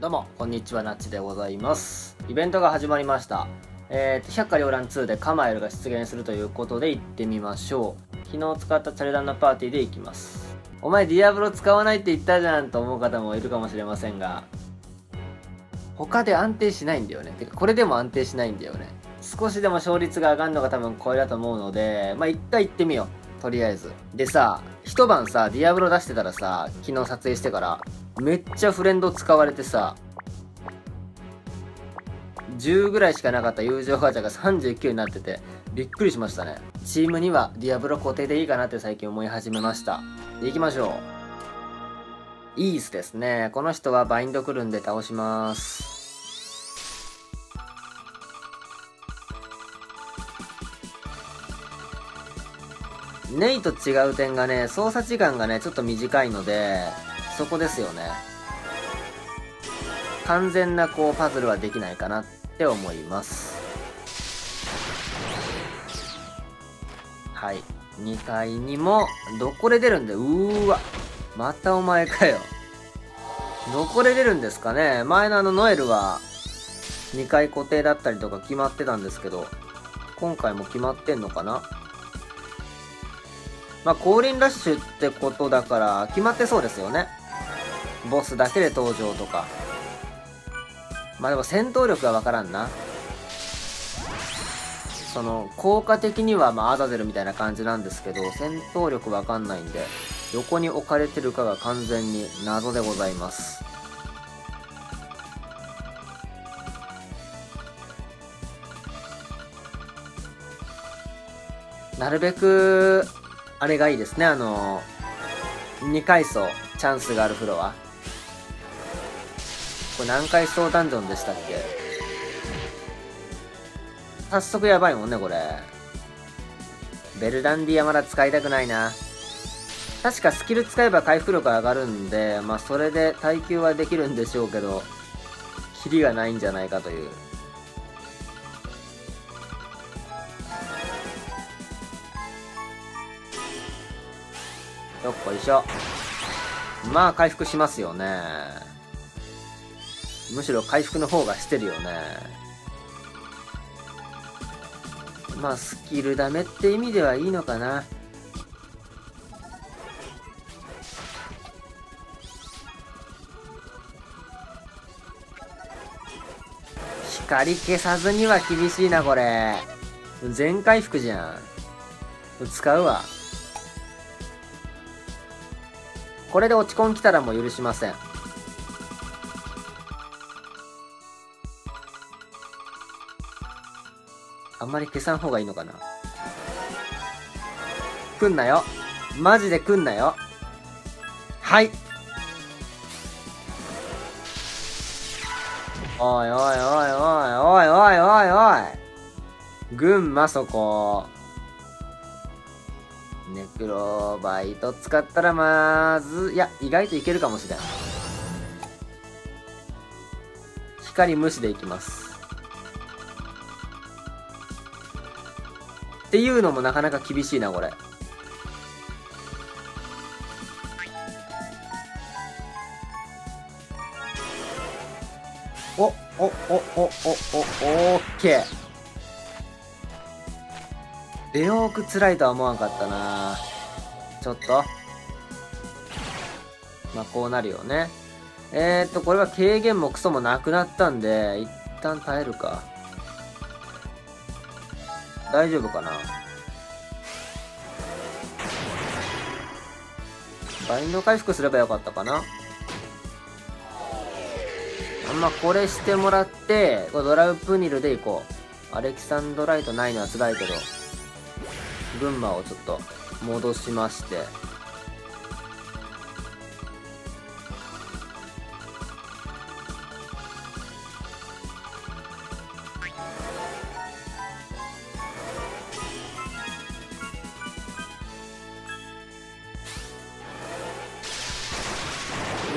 どうも、こんにちは、なっちでございます。イベントが始まりました。えー、百花繚乱2でカマエルが出現するということで行ってみましょう。昨日使ったチャレダンのパーティーで行きます。お前ディアブロ使わないって言ったじゃんと思う方もいるかもしれませんが、他で安定しないんだよね。てか、これでも安定しないんだよね。少しでも勝率が上がるのが多分これだと思うので、まあ一回行ってみよう。とりあえず。でさ、一晩さ、ディアブロ出してたらさ、昨日撮影してから、めっちゃフレンド使われてさ、10ぐらいしかなかった友情ガチャが39になってて、びっくりしましたね。チームにはディアブロ固定でいいかなって最近思い始めました。で、行きましょう。イースですね。この人はバインド来るんで倒します。ネイと違う点がね、操作時間がね、ちょっと短いので、そこですよね。完全なこうパズルはできないかなって思います。はい。2階にも、どこで出るんだよ。うーわ。またお前かよ。どこで出るんですかね前のあのノエルは、2回固定だったりとか決まってたんですけど、今回も決まってんのかなまあ、降臨ラッシュってことだから、決まってそうですよね。ボスだけで登場とか。まあでも戦闘力がわからんな。その、効果的にはまあアザゼルみたいな感じなんですけど、戦闘力わかんないんで、どこに置かれてるかが完全に謎でございます。なるべく、あれがいいですね、あの、2階層、チャンスがあるフロア。これ何階層ダンジョンでしたっけ？早速やばいもんね、これ。ベルダンディアまだ使いたくないな。確かスキル使えば回復力上がるんで、まあそれで耐久はできるんでしょうけど、キリがないんじゃないかという。よっこいしょ。まあ回復しますよね。むしろ回復の方がしてるよね。まあスキルダメって意味ではいいのかな。光消さずには厳しいな、これ。全回復じゃん。使うわ。これで落ち込ん来たらもう許しません。あんまり消さん方がいいのかな？来んなよ。マジで来んなよ。はい。おいおいおいおいおいおいおいおい。群馬そこ。ネクロバイト使ったらまず、いや、意外といけるかもしれん。光無視でいきます。っていうのもなかなか厳しいな、これ。お、お、お、お、お、お、オッケー。レオーク辛いとは思わんかったなちょっと。まあ、こうなるよね。えーっと、これは軽減もクソもなくなったんで、一旦耐えるか。大丈夫かなバインド回復すればよかったかなあんまこれしてもらって、これドラウプニルでいこう。アレキサンドライトないのは辛いけど。群馬をちょっと戻しまして。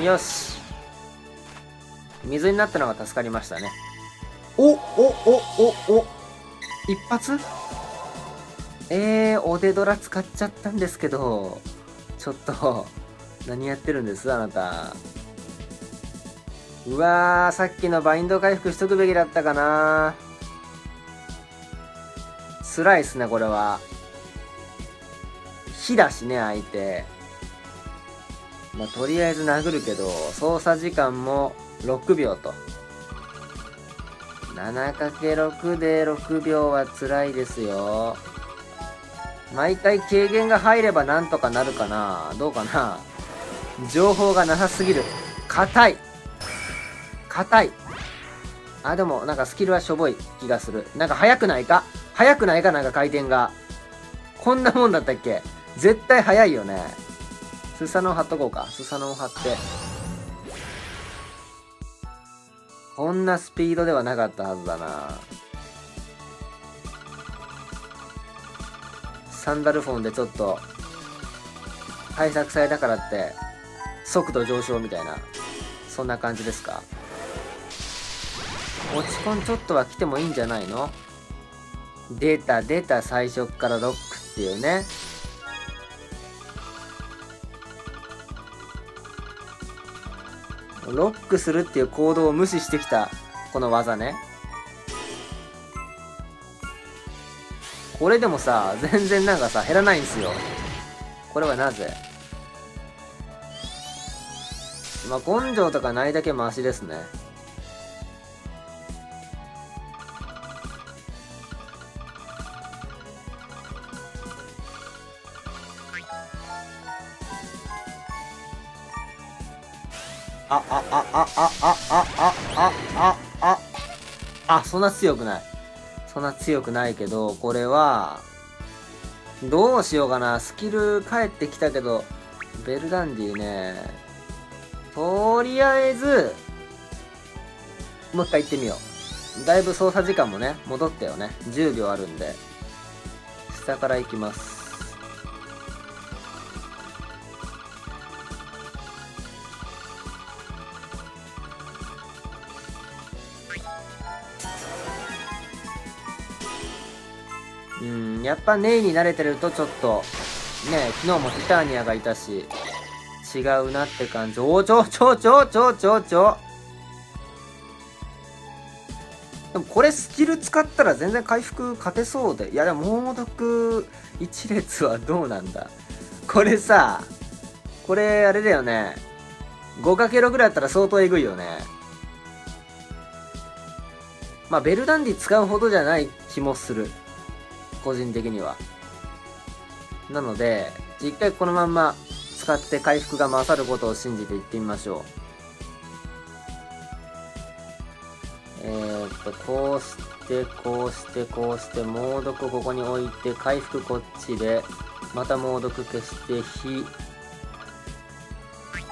よし。水になったのが助かりましたね。おおおおお。一発？えー、お手ドラ使っちゃったんですけど、ちょっと、何やってるんですあなた。うわーさっきのバインド回復しとくべきだったかな。辛いっすねこれは。火だしね相手。まあ、とりあえず殴るけど操作時間も6秒と。7×6 で6秒は辛いですよ。毎回軽減が入ればなんとかなるかな。どうかな。情報がなさすぎる。硬い。硬い。あでもなんかスキルはしょぼい気がする。なんか速くないか？速くないかなんか回転が。こんなもんだったっけ？絶対速いよね。スサノン貼っとこうか。スサノン貼って。こんなスピードではなかったはずだな。サンダルフォンでちょっと対策されたからって速度上昇みたいなそんな感じですか？落ち込んちょっとは来てもいいんじゃないの？出た出た最初からロックっていうね。ロックするっていう行動を無視してきたこの技ね。これでもさ全然なんかさ減らないんですよこれはなぜ？まあ根性とかないだけマシですねあ、あ、あ、あ、あ、あ、あ、あ、あ、あ、あ、そんな強くない。そんな強くないけど、これは、どうしようかな。スキル返ってきたけど、ベルダンディね。とりあえず、もう一回行ってみよう。だいぶ操作時間もね、戻ったよね。10秒あるんで。下から行きます。やっぱネイに慣れてるとちょっとね昨日もティターニアがいたし違うなって感じ。おちょちょちょちょちょちょでもこれスキル使ったら全然回復勝てそうで。いやでも猛毒一列はどうなんだ。これさこれあれだよね。5×6 ぐらいだったら相当えぐいよね。まあベルダンディ使うほどじゃない気もする。個人的には。なので、一回このまんま使って回復が勝ることを信じていってみましょう。えー、っと、こうして、こうして、こうして、猛毒ここに置いて、回復こっちで、また猛毒消して火。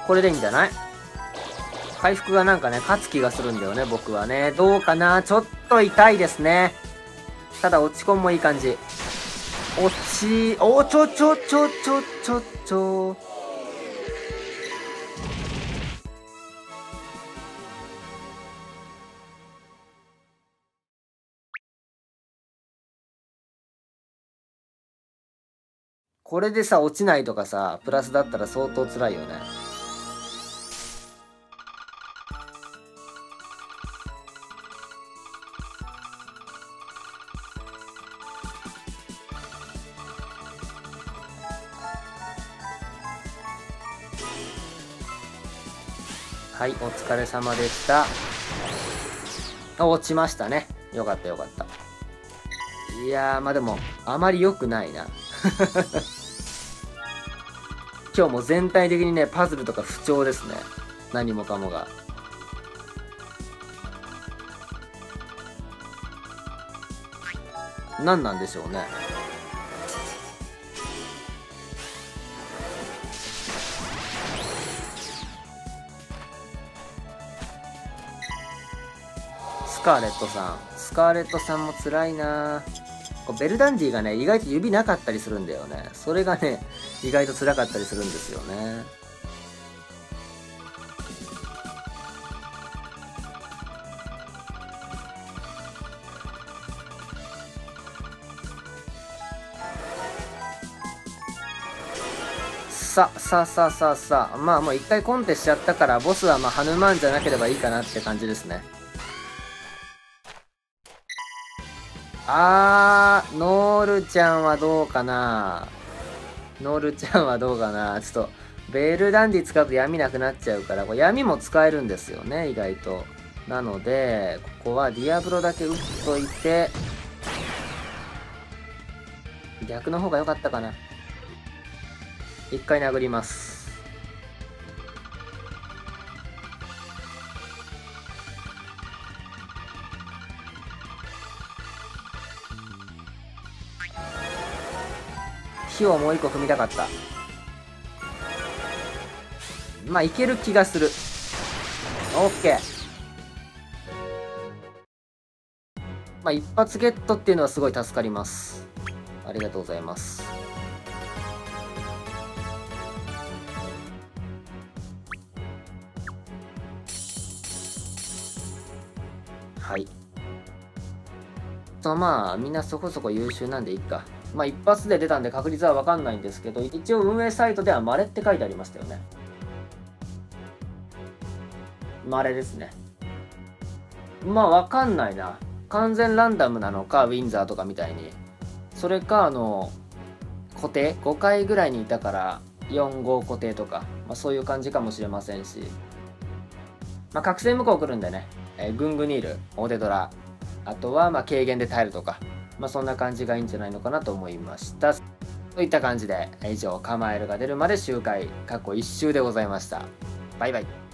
これでいいんじゃない？回復がなんかね、勝つ気がするんだよね、僕はね。どうかな？ちょっと痛いですね。ただ落ち込んもいい感じ。落ちおちょちょちょちょちょちょ。これでさ落ちないとかさプラスだったら相当辛いよね。いお疲れ様でした。落ちましたね。よかったよかった。いやーまあでもあまり良くないな。今日も全体的にねパズルとか不調ですね。何もかもが。何なんでしょうね。スカーレットさん。スカーレットさんも辛いなこうベルダンディがね、意外と指なかったりするんだよね。それがね、意外と辛かったりするんですよね。さささささまあもう一回コンテしちゃったからボスはまあハヌマンじゃなければいいかなって感じですねあーノールちゃんはどうかな。ノールちゃんはどうかな。ちょっとベールダンディ使うと闇なくなっちゃうからこれ闇も使えるんですよね意外と。なのでここはディアブロだけ打っといて逆の方が良かったかな。一回殴ります。火をもう一個踏みたかった。まあいける気がする。オッケー。まあ一発ゲットっていうのはすごい助かります。ありがとうございます。はい。とまあみんなそこそこ優秀なんでいいか。まあ一発で出たんで確率は分かんないんですけど一応運営サイトでは「まれ」って書いてありましたよね。まれですね。まあ分かんないな。完全ランダムなのかウィンザーとかみたいに。それかあの固定？5回ぐらいにいたから45固定とか、まあ、そういう感じかもしれませんし。まあ覚醒向こう来るんでね、えー、グングニールオデドラ。あとはま軽減で耐えるとか。まあそんな感じがいいんじゃないのかなと思いました。といった感じで以上カマエルが出るまで周回過去1周でございました。バイバイ。